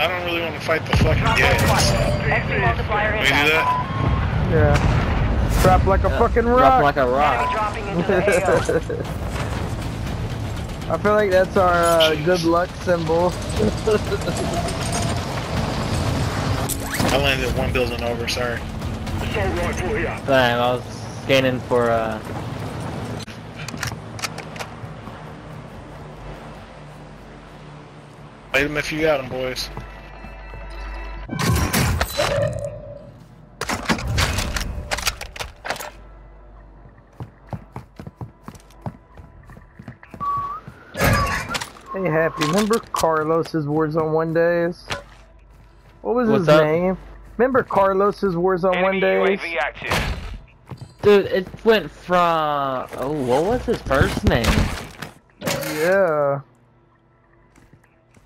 I don't really want to fight the fucking Drop point gas. one. Can we do that? Yeah. Drop like a fucking rock. Drop like a rock. dropping into the AO. I feel like that's our uh, good luck symbol. I landed one building over, sorry. Dang, I was scanning for uh. Fight them if you got them, boys. Hey, Happy, remember Carlos's Warzone One Days? What was What's his up? name? Remember Carlos's Warzone One Enemy Days? UAV active. Dude, it went from. Oh, what was his first name? Yeah.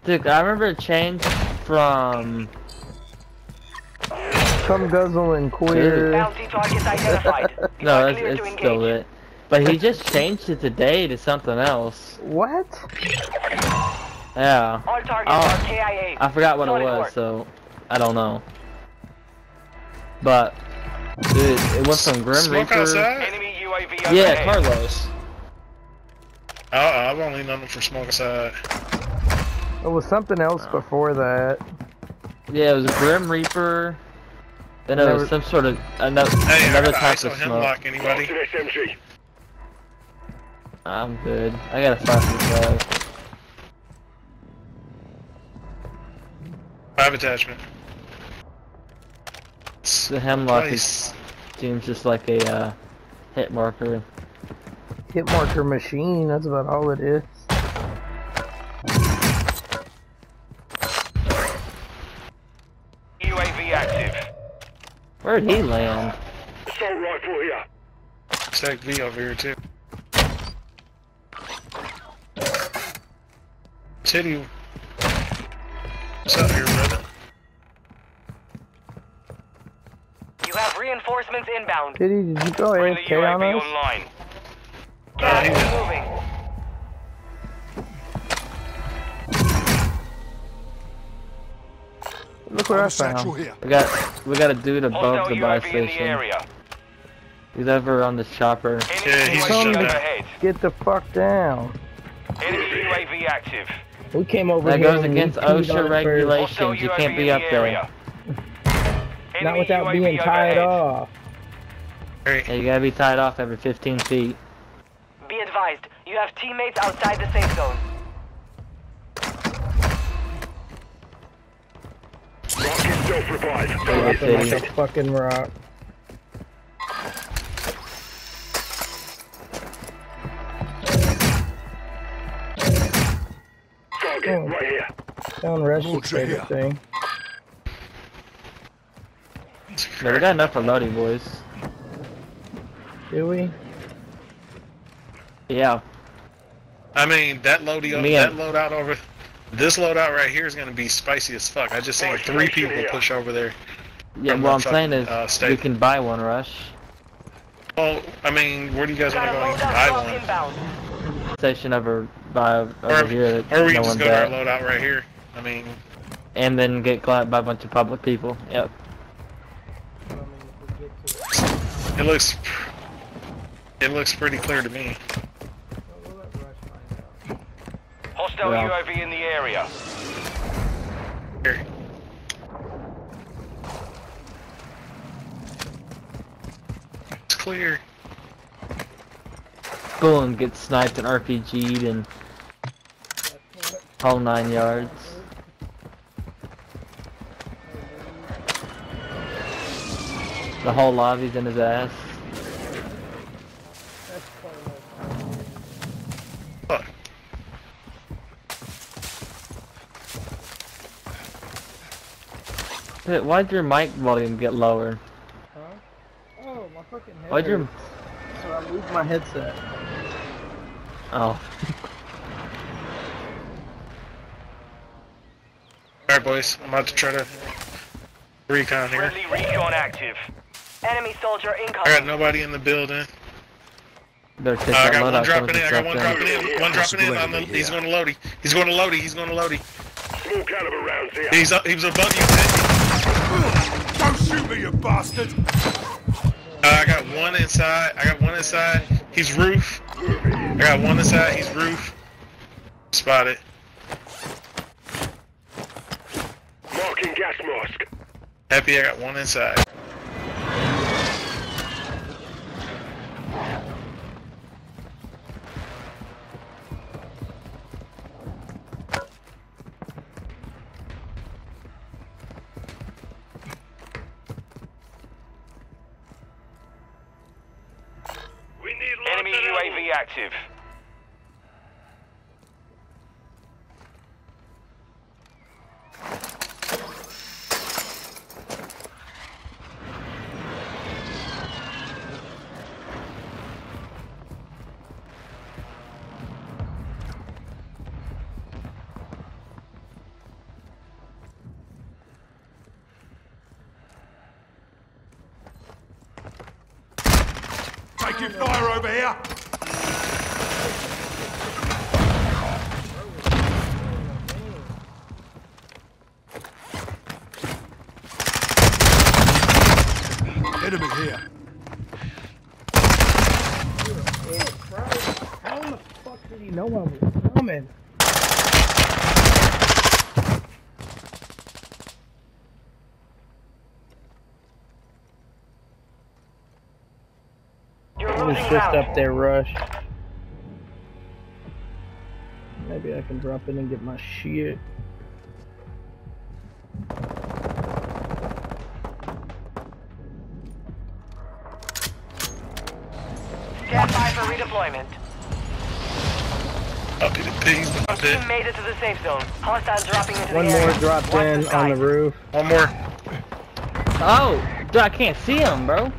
Dude, I remember it changed from. Come guzzle and queer. Bounty targets identified. You No, it's, it's still it. But he just changed it today to something else. What? Yeah. All targets Oh, are KIA. I forgot what it was, work. so I don't know. But dude, it went from Grim Smoke Reaper. outside? Enemy UAV Yeah, overhead. Carlos. Uh, I've only known them for smoke outside. It was something else before that. Yeah, it was a Grim Reaper. Then it was some sort of another Hey, another I got type ISO of smoke. hemlock, anybody? I'm good. I got a five five. Five attachment. The hemlock is, seems just like a uh, hit marker. Hit marker machine, that's about all it is. UAV active. Where'd he land? Stack V over here too. Titty. What's up here, brother? You have reinforcements inbound. Pity, did you go Bring the AFK on us? online. Oh, Gas is moving. Look what I found. We got we got a dude above Hostile the buy UAV the station. He's over on this chopper. Yeah, he's UAV shot me. overhead. Get the fuck down. Enemy UAV active. We came over That here goes against we OSHA regulations. Hostile You can't be up the there. Not without UAV being tied overhead. off. Hey, Yeah, you gotta be tied off every 15 feet. Be advised, you have teammates outside the safe zone. Over Dropping city. like a fucking rock. Oh. Sound Rush's favorite thing. Yeah, we got enough for Lodi boys. Do we? Yeah. I mean that loadie, Me that and- loadout over, this loadout right here is gonna be spicy as fuck. I just seen three people push over there. Yeah, From what I'm saying fucking, is uh, we can buy one rush. Well, I mean, where do you guys want to go and loadout buy drop one? inbound. Station over by over Or, here that or we no can just one's go to our at. loadout right here. I mean, And then get clapped by a bunch of public people. Yep. it looks, it looks pretty clear to me. Hostile Yeah. UAV in the area. Here. It's clear. Boom, get sniped and RPG'd and whole nine yards. The whole lobby's in his ass. Why'd your mic volume get lower? Oh, my fucking head. Why'd your So I moved my headset. oh Alright, boys. I'm about to try to recon here. Friendly recon active. Enemy soldier incoming. I got nobody in the building. Better take Uh, I got one loadout dropping in. I got one then. dropping in. One dropping in. On the, he's going to Lodi. He's going to Lodi. He's going to Lodi. Small caliber rounds here. He's up, he was above you. Ted. Don't shoot me, you bastard! Uh, I got one inside. I got one inside. He's roof. I got one inside. He's roof. Spotted. Marking gas mask. Happy I got one inside. Enemy UAV active. Taking fire over here. Enemy here. How the fuck did he know I was coming? You're was just ground. up there rush. Maybe I can drop in and get my shit. Stand by for redeployment. Up in the pigs. Your team made it to the safe zone. Hostiles dropping into One the more area. dropped Watch in on the roof. One more. Oh, dude, I can't see him, bro.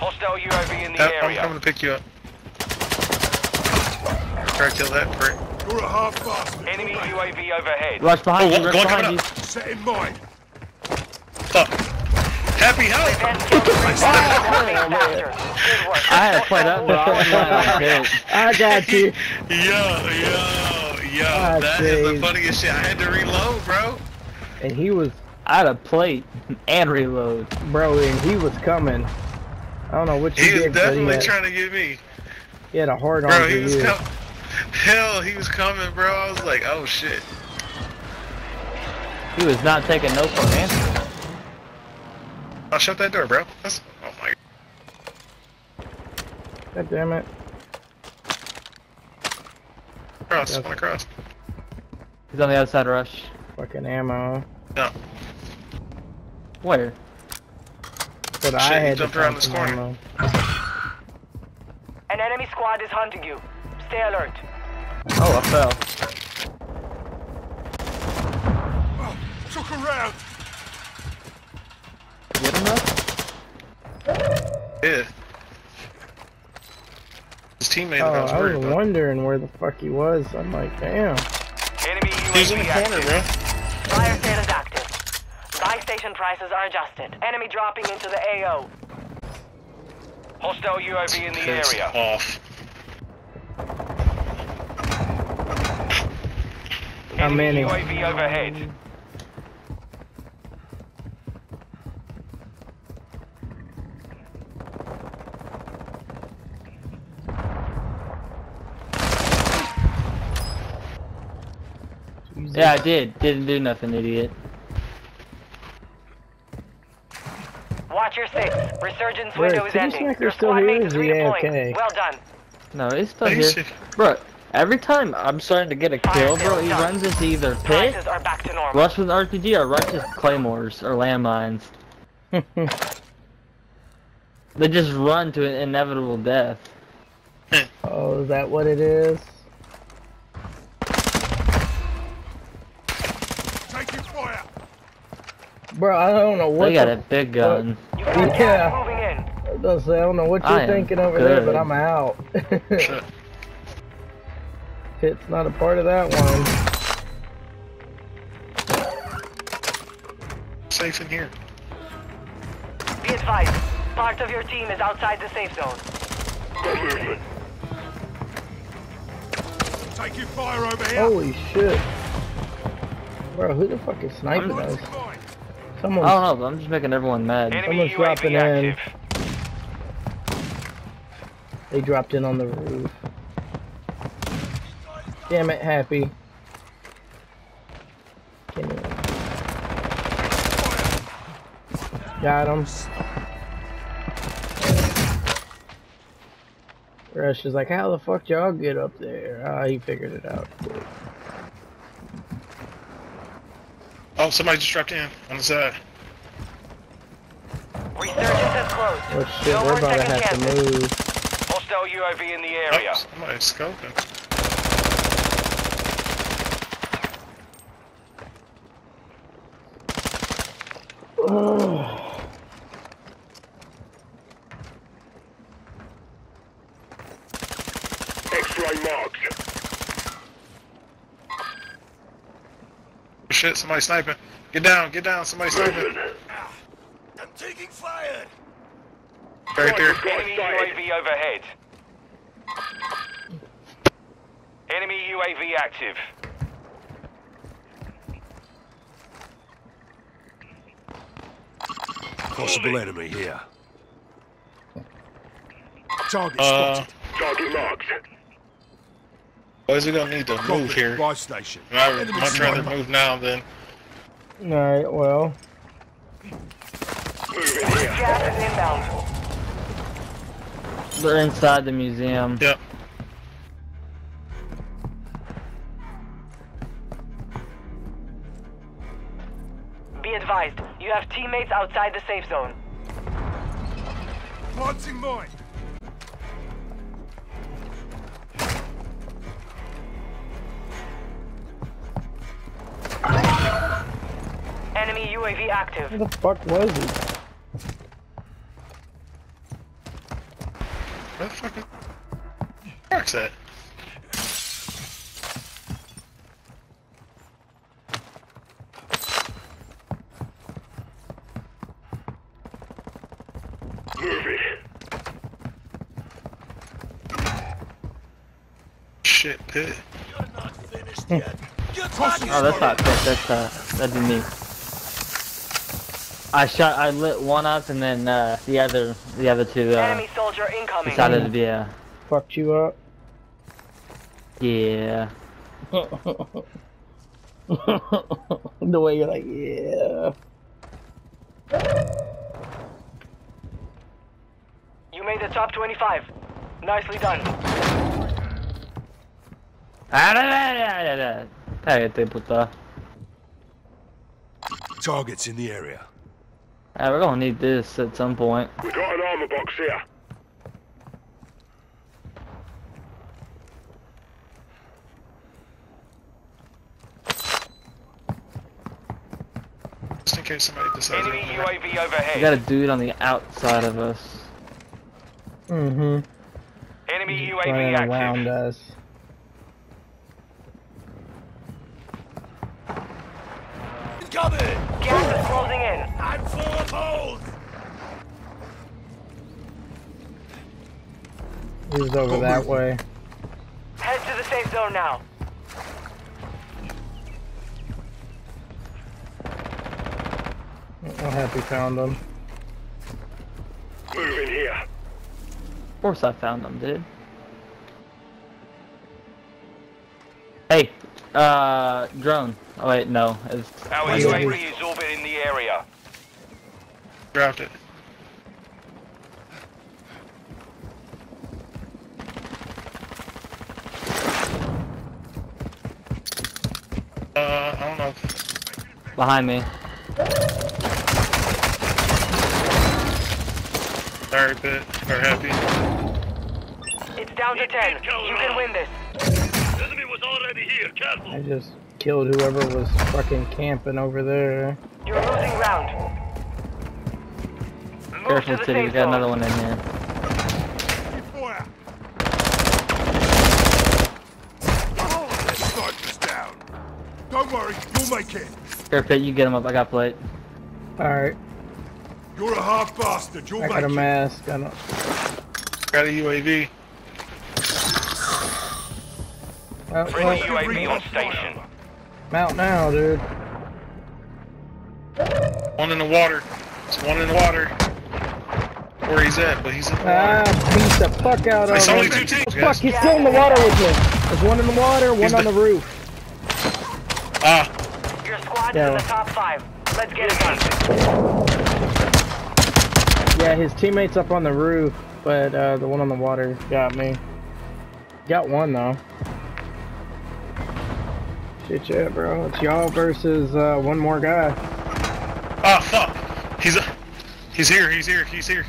Hostile UAV in the Yep, I'm coming to pick you up. Try to kill that prick. You're a half bastard. Enemy UAV overhead. Rush behind Oh, you, one- rush one behind you. up. Set in mine. Fuck. Happy help! Advance kill dropping faster. Good work. I had played up, but I was like, hit. I got you. Yo, yo, yo. Ah, that is the funniest shit. I had to reload, bro. And he was, I had a plate and reload. bro, and he was coming. I don't know what you He was did, but he definitely had, trying to get me. he had a hard on Bro, he was you. coming. Hell, he was coming, bro. I was like, oh shit. He was not taking no for an answer. I'll shut that door, bro. That's, oh my. God damn it. Cross, Yes. one across. He's on the other side, Rush. Fucking ammo. No. Where? But I Shit, he had jumped around this corner. ammo. An enemy squad is hunting you. Stay alert. Oh, I fell. Oh, took a round. Get him, Rush? Yeah. His teammate Oh, that I was I worried was about. wondering where the fuck he was. I'm like, damn. Enemy He's in the corner, active. bro. Fire sale is active. Buy prices are adjusted. Enemy dropping into the AO. Hostile UAV in the Piss area. off. How Enemy many? UAV overhead. Yeah, I did. Didn't do nothing, idiot. Watch your six. Resurgence Wait, window is City ending. Snacker's Your still squad here, mate is is redeploying. Well done. No, he's still here. Bro, every time I'm starting to get a kill, bro, he runs into either pit, Prices back to normal. rush with RPG, or rush with claymores or landmines. They just run to an inevitable death. oh, is that what it is? Taking fire. Bro, I don't know what They got the a big gun. You got Yeah. gas moving in. I was gonna say, I don't know what you're am thinking over there, but. I'm out. Shit. Pit's not a part of that one. Safe in here. Be advised. Part of your team is outside the safe zone. Taking fire over here. Holy shit. Bro, who the fuck is sniping us? Launching. Someone. I don't know, but I'm just making everyone mad. Enemy Someone's dropping UAV in. They dropped in on the roof. Damn it, Happy. Give. Got him. Rush is like, how the fuck y'all get up there? Ah, he figured it out. Oh, somebody just dropped in on the side. Resurgence has closed. Oh shit, no we're about to second have to chances. move. Hostile UAV in the Oh, area. somebody's scoping. X-ray marked. Oh, shit, somebody sniping. Get down, get down, somebody sniping. I'm taking fire. Right there. Enemy UAV overhead. Enemy UAV active. Possible enemy here. Target Uh, spotted. Target marked. Boys, we don't need to move here. Buy station. I would Enemy much rather move now than. Alright, well. They're inside the museum. Yep. Be advised, you have teammates outside the safe zone. Planting mine. Enemy UAV active. Where the fuck was he? Where the fuck is. Fuck's that? Shit, pit. Oh, that's not Chris. That's uh, that'd be me. I shot. I lit one up, and then uh, the other, the other two uh, Enemy soldier incoming. decided to be a Fucked you up? yeah. the way you're like, yeah. You made the top 25. Nicely done. Cállate, puta. Targets in the area. We're gonna need this at some point. We got an armor box here. Just in case somebody decides. Enemy to open it. UAV We got a dude on the outside of us. Mm-hmm. Enemy Running UAV around us. Incoming! Gas is closing in. I'm full of holes! He's over Go that move. way. Head to the safe zone now. I'm happy found him. Moving here. Of course I found them, dude. Hey, uh, drone. Oh wait, no. It's Our Yeah. UAV is orbiting the area. Dropped it. Uh, I don't know. behind me. Sorry, pit. Or happy. It's down to 10. You can win this. The enemy was already here. Careful. I just killed whoever was fucking camping over there. You're losing ground. Move Careful, City. We got another one in here. Keep fire! Oh, that sniper's down. Don't worry, you'll make it. Careful, you get him up. I got plate. Alright. You're a hard bastard. You'll I make got a it. mask. I don't. Got a UAV. Oh, Friendly well, UAV on station. I'm now, dude. One in the water. There's one in the water. Where he's at, but he's in the Ah, water. beat the fuck out of It's him. only two teams. Fuck, he's still in the water with me. There's one in the water, one He's on the- the roof. Ah, Your squad's Yeah. in the top five. Let's get it done. Yeah, his teammates up on the roof, but uh, the one on the water got me. Got one though. Shit, yeah, bro. It's y'all versus uh, one more guy. ah, fuck. He's uh, he's here. He's here. He's here.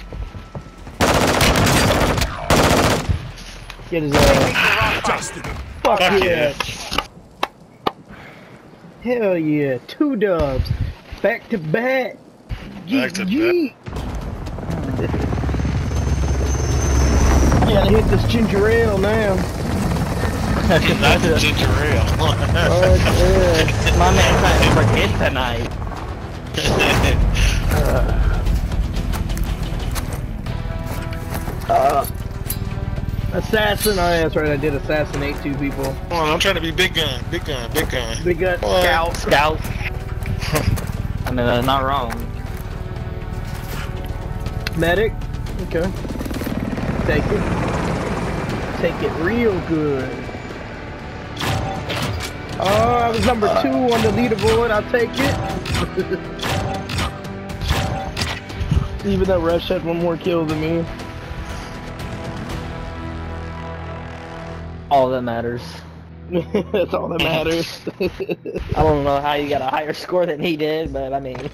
Get his ass. Dusted him. Fuck Fuck yeah. yeah. Hell yeah. Two dubs. Back to back. Back to Yeet, yeet. Gotta hit this ginger ale now. Not the ginger ale. Oh, yeah. My man trying to forget tonight. Uh, assassin. Oh, yeah, that's right. I did assassinate two people. Come on, I'm trying to be big gun, big gun, big gun. Big gun, What? scout. Scout. I mean, they're not wrong. Medic. Okay. Take it. Take it real good. Oh, I was number two on the leaderboard. I'll take it. Even though Rush had one more kill than me. All that matters. That's all that matters. I don't know how you got a higher score than he did, but I mean,